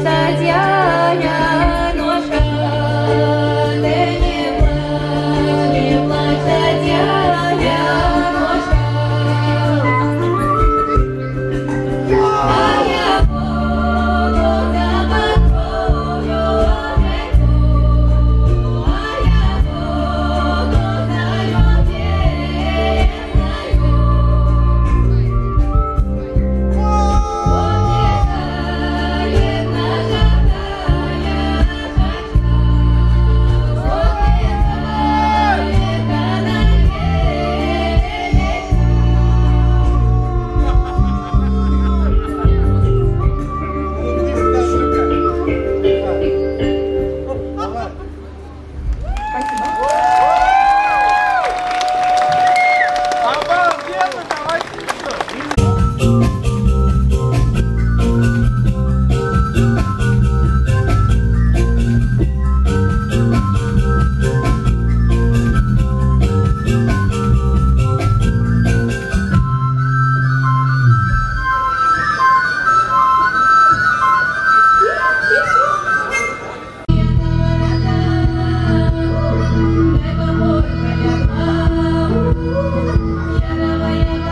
saja yang Namaskar.